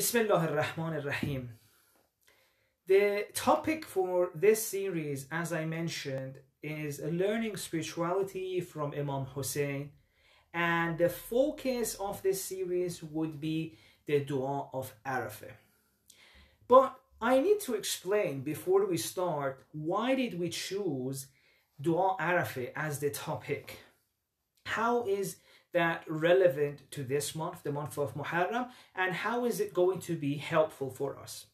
Bismillah ar-Rahman ar-Rahim. The topic for this series, as I mentioned, is learning spirituality from Imam Hussein. And the focus of this series would be the dua of Arafah. But I need to explain before we start why did we choose dua Arafah as the topic? How is that relevant to this month, the month of Muharram, and how is it going to be helpful for us?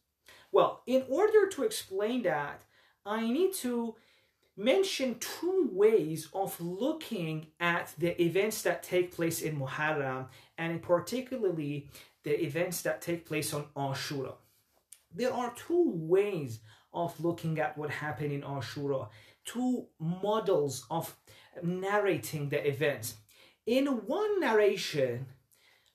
Well, in order to explain that, I need to mention two ways of looking at the events that take place in Muharram, and particularly the events that take place on Ashura. There are two ways of looking at what happened in Ashura, two models of narrating the events. In one narration,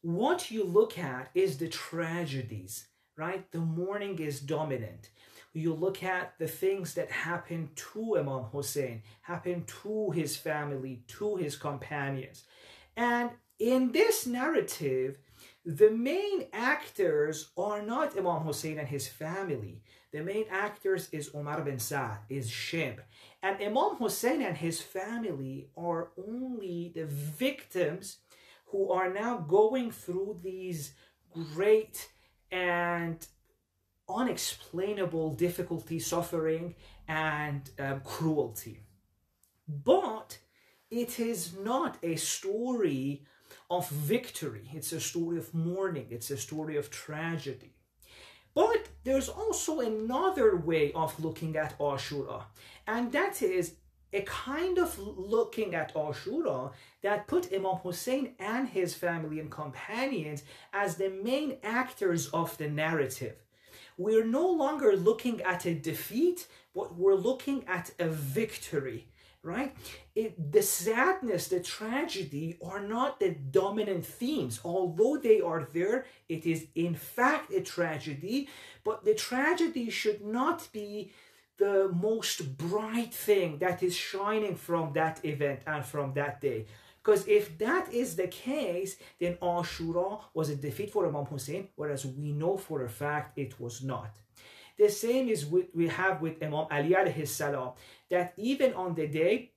what you look at is the tragedies, right? The mourning is dominant. You look at the things that happened to Imam Hussein, happened to his family, to his companions. And in this narrative, the main actors are not Imam Hussein and his family. The main actors is Omar bin Saad, is Shimr. And Imam Hussein and his family are only the victims who are now going through these great and unexplainable difficulty, suffering, and um, cruelty. But it is not a story of victory. It's a story of mourning. It's a story of tragedy. But there's also another way of looking at Ashura, and that is a kind of looking at Ashura that put Imam Hussein and his family and companions as the main actors of the narrative. We're no longer looking at a defeat, but we're looking at a victory right? It, the sadness, the tragedy are not the dominant themes. Although they are there, it is in fact a tragedy, but the tragedy should not be the most bright thing that is shining from that event and from that day. Because if that is the case, then Ashura was a defeat for Imam Hussein, whereas we know for a fact it was not. The same is what we have with Imam Ali alayhi salam, that even on the day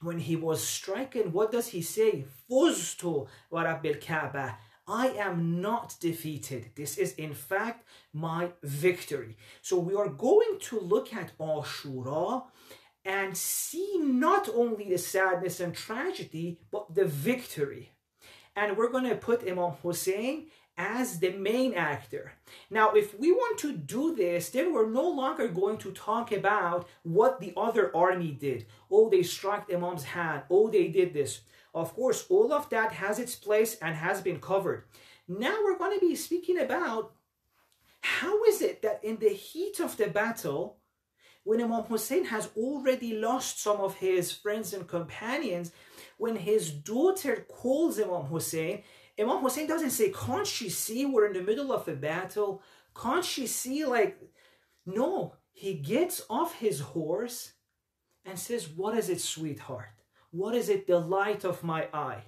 when he was stricken, what does he say? Fuztu wa rabbil Kaaba. I am not defeated. This is in fact my victory. So we are going to look at Ashura and see not only the sadness and tragedy, but the victory. And we're going to put Imam Hussein as the main actor. Now, if we want to do this, then we're no longer going to talk about what the other army did. Oh, they struck Imam's hand. Oh, they did this. Of course, all of that has its place and has been covered. Now we're going to be speaking about how is it that in the heat of the battle, when Imam Hussein has already lost some of his friends and companions, when his daughter calls Imam Hussein, Imam Hussein doesn't say, can't she see we're in the middle of a battle? Can't she see like, no, he gets off his horse and says, what is it, sweetheart? What is it, the light of my eye?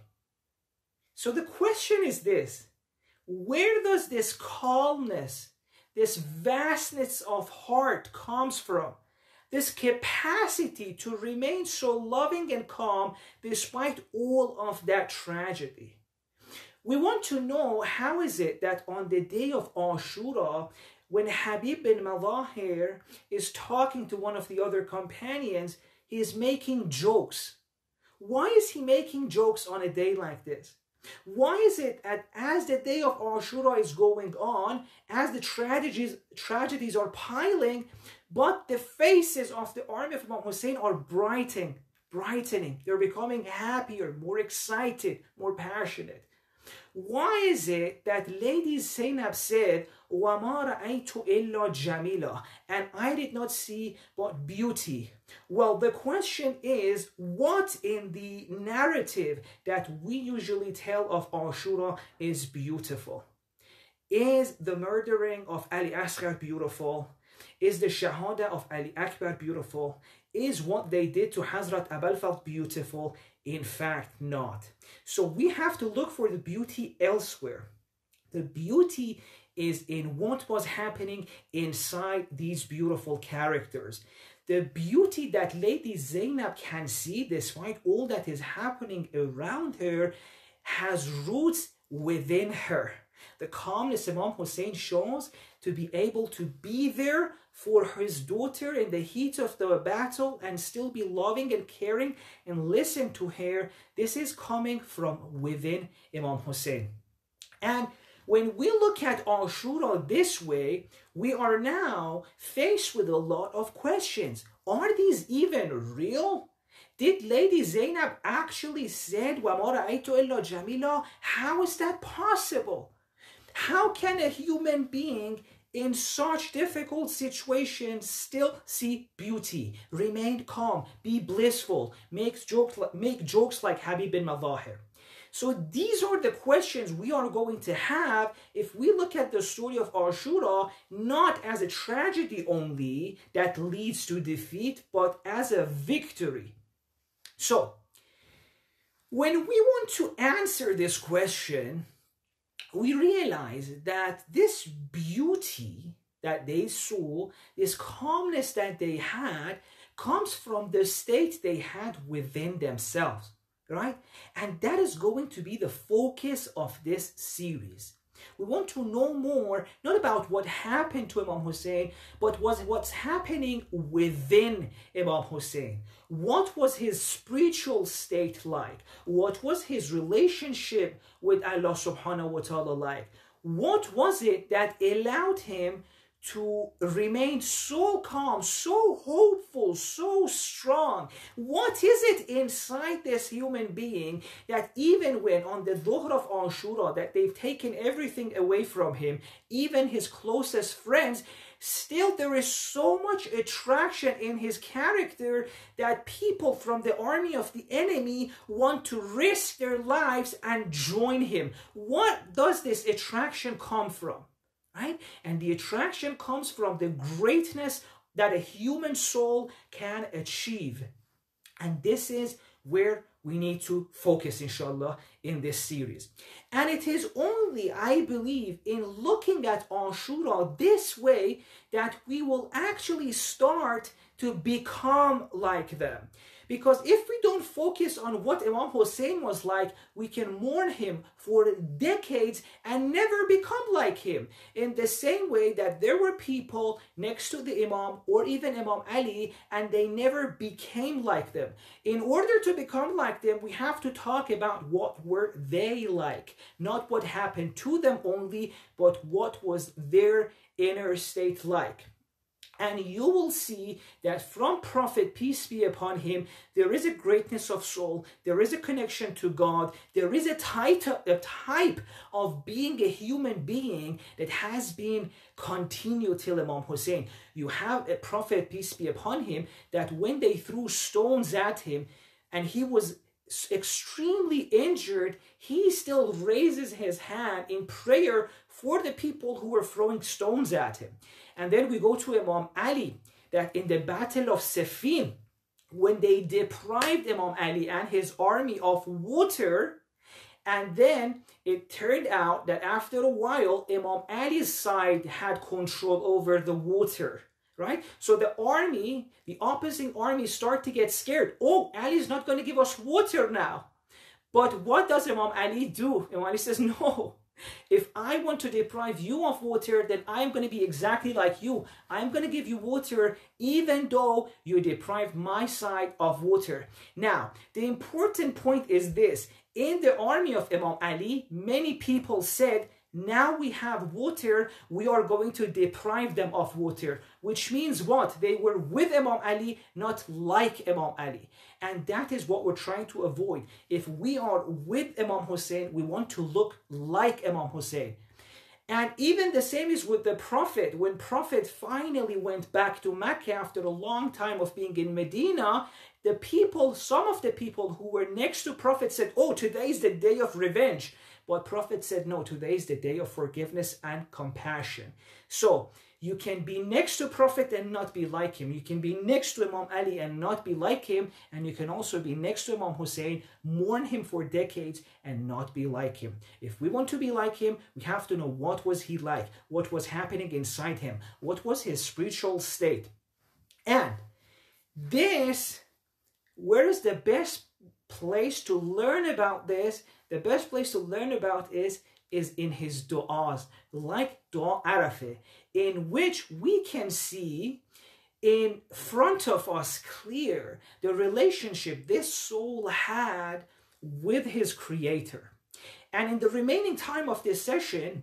So the question is this, where does this calmness, this vastness of heart comes from? This capacity to remain so loving and calm despite all of that tragedy. We want to know how is it that on the day of Ashura, when Habib bin Malahir is talking to one of the other companions, he is making jokes. Why is he making jokes on a day like this? Why is it that as the day of Ashura is going on, as the tragedies, tragedies are piling, but the faces of the army of Imam Hussein are brightening, brightening. They're becoming happier, more excited, more passionate. Why is it that Lady Zainab said, وَمَا رَأَيْتُ إِلَّا جَمِيلًا And I did not see but beauty. Well, the question is, what in the narrative that we usually tell of Ashura is beautiful? Is the murdering of Ali Asghar beautiful? Is the Shahada of Ali Akbar beautiful? Is what they did to Hazrat Abalfazl beautiful? In fact, not. So we have to look for the beauty elsewhere. The beauty is in what was happening inside these beautiful characters. The beauty that Lady Zainab can see despite all that is happening around her has roots within her. The calmness Imam Hussein shows to be able to be there for his daughter in the heat of the battle and still be loving and caring and listen to her. This is coming from within Imam Hussein. And when we look at Ashura this way, we are now faced with a lot of questions. Are these even real? Did Lady Zainab actually said, وَمَا رَأَيْتُ إِلَّا جَمِيلًا? How is that possible? How can a human being in such difficult situations still see beauty, remain calm, be blissful, make jokes, make jokes like Habib bin Madahir? So these are the questions we are going to have if we look at the story of Ashura not as a tragedy only that leads to defeat, but as a victory. So, when we want to answer this question, we realize that this beauty that they saw, this calmness that they had, comes from the state they had within themselves, right? And that is going to be the focus of this series. We want to know more, not about what happened to Imam Hussein, but was what's happening within Imam Hussein. What was his spiritual state like? What was his relationship with Allah subhanahu wa ta'ala like? What was it that allowed him to remain so calm, so hopeful, so strong. What is it inside this human being that even when on the Dhuhr of Ashura that they've taken everything away from him, even his closest friends, still there is so much attraction in his character that people from the army of the enemy want to risk their lives and join him. What does this attraction come from? Right? And the attraction comes from the greatness that a human soul can achieve. And this is where we need to focus, inshallah, in this series. And it is only, I believe, in looking at Ashura this way that we will actually start to become like them. Because if we don't focus on what Imam Hussein was like, we can mourn him for decades and never become like him. In the same way that there were people next to the Imam or even Imam Ali and they never became like them. In order to become like them, we have to talk about what were they like, not what happened to them only, but what was their inner state like and you will see that from prophet peace be upon him there is a greatness of soul there is a connection to god there is a type, a type of being a human being that has been continued till imam hussein. You have a prophet peace be upon him that when they threw stones at him and he was extremely injured, he still raises his hand in prayer for the people who were throwing stones at him. And then we go to Imam Ali, that in the Battle of Siffin, when they deprived Imam Ali and his army of water, and then it turned out that after a while, Imam Ali's side had control over the water right? So the army, the opposing army start to get scared. Oh, Ali is not going to give us water now. But what does Imam Ali do? Imam Ali says, no. If I want to deprive you of water, then I'm going to be exactly like you. I'm going to give you water even though you deprive my side of water. Now, the important point is this. In the army of Imam Ali, many people said now we have water, we are going to deprive them of water. Which means what? They were with Imam Ali, not like Imam Ali. And that is what we're trying to avoid. If we are with Imam Hussein, we want to look like Imam Hussein. And even the same is with the Prophet. When Prophet finally went back to Mecca after a long time of being in Medina, the people, some of the people who were next to Prophet said, oh, today is the day of revenge. But Prophet said, no, today is the day of forgiveness and compassion. So you can be next to Prophet and not be like him. You can be next to Imam Ali and not be like him. And you can also be next to Imam Hussein, mourn him for decades and not be like him. If we want to be like him, we have to know what was he like, what was happening inside him, what was his spiritual state. And this, where is the best place to learn about this? The best place to learn about is is in his du'as, like Dua Arafah, in which we can see in front of us clear the relationship this soul had with his creator. And in the remaining time of this session,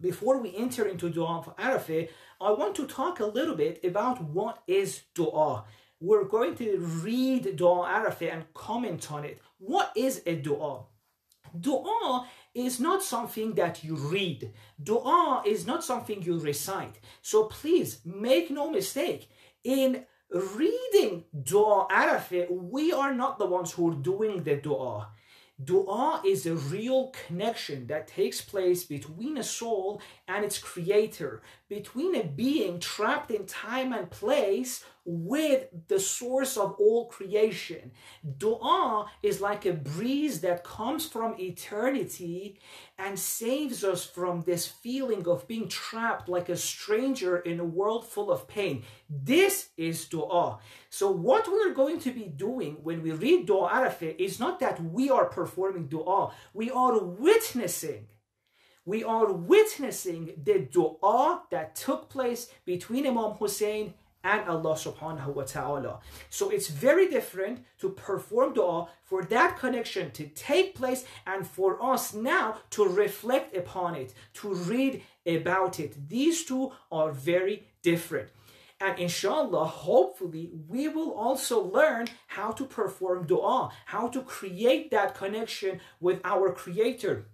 before we enter into Dua of Arafah, I want to talk a little bit about what is dua. We're going to read Dua Arafah and comment on it. What is a dua? Dua is not something that you read. Dua is not something you recite. So please make no mistake. In reading Dua Arafah, we are not the ones who are doing the dua. Dua is a real connection that takes place between a soul and its creator, between a being trapped in time and place with the source of all creation. Dua is like a breeze that comes from eternity and saves us from this feeling of being trapped like a stranger in a world full of pain. This is dua. So what we're going to be doing when we read Dua Arafah is not that we are performing dua. We are witnessing we are witnessing the dua that took place between Imam Hussein and Allah subhanahu wa ta'ala. So it's very different to perform dua for that connection to take place and for us now to reflect upon it, to read about it. These two are very different. And inshallah, hopefully, we will also learn how to perform dua, how to create that connection with our Creator.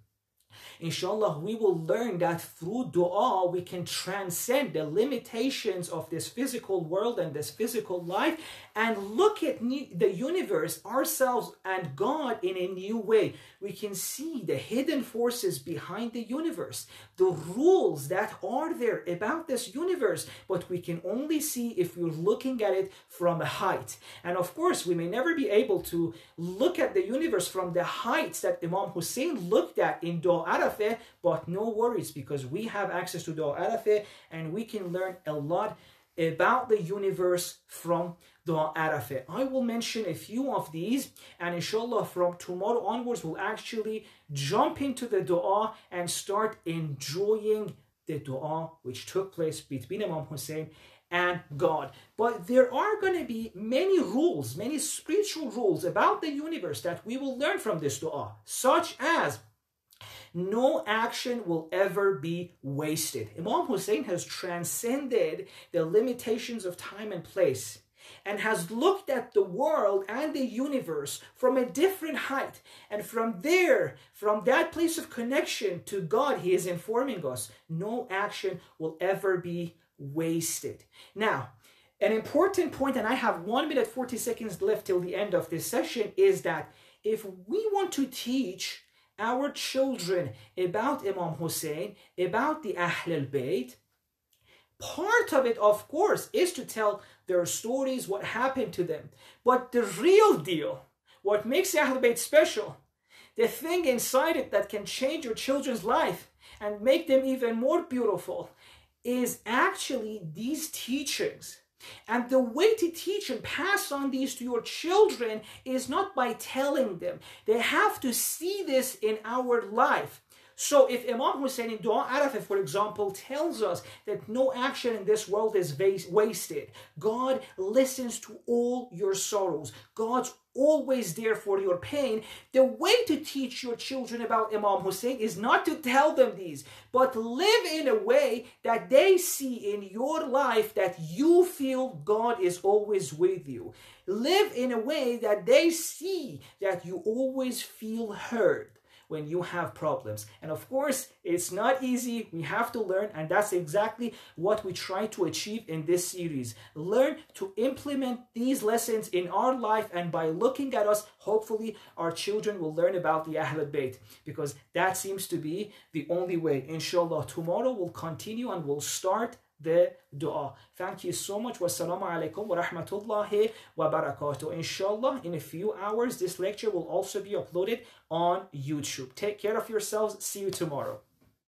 Inshallah, we will learn that through dua, we can transcend the limitations of this physical world and this physical life and look at the universe, ourselves, and God in a new way. We can see the hidden forces behind the universe, the rules that are there about this universe, but we can only see if we're looking at it from a height. And of course, we may never be able to look at the universe from the heights that Imam Hussein looked at in Dua Arafah, but no worries because we have access to Dua Arafah and we can learn a lot about the universe from Dua Arafah. I will mention a few of these and inshallah from tomorrow onwards we'll actually jump into the dua and start enjoying the dua which took place between Imam Hussein and God. But there are going to be many rules, many spiritual rules about the universe that we will learn from this dua, such as no action will ever be wasted. Imam Hussein has transcended the limitations of time and place and has looked at the world and the universe from a different height. And from there, from that place of connection to God, he is informing us no action will ever be wasted. Now, an important point, and I have one minute 40 seconds left till the end of this session, is that if we want to teach our children about Imam Hussein, about the Ahl al-Bayt, part of it, of course, is to tell their stories, what happened to them. But the real deal, what makes Ahl al-Bayt special, the thing inside it that can change your children's life and make them even more beautiful, is actually these teachings and the way to teach and pass on these to your children is not by telling them. They have to see this in our life. So if Imam Hussein in Dua Arafah, for example, tells us that no action in this world is wasted, God listens to all your sorrows. God's always there for your pain. The way to teach your children about Imam Hussein is not to tell them these, but live in a way that they see in your life that you feel God is always with you. Live in a way that they see that you always feel heard when you have problems. And of course, it's not easy. We have to learn, and that's exactly what we try to achieve in this series. Learn to implement these lessons in our life, and by looking at us, hopefully, our children will learn about the Ahlul Bayt because that seems to be the only way. Inshallah, tomorrow we'll continue and we'll start the dua. Thank you so much. Wassalamu alaikum wa rahmatullahi wa barakatuh. Inshallah, in a few hours, this lecture will also be uploaded on YouTube. Take care of yourselves. See you tomorrow.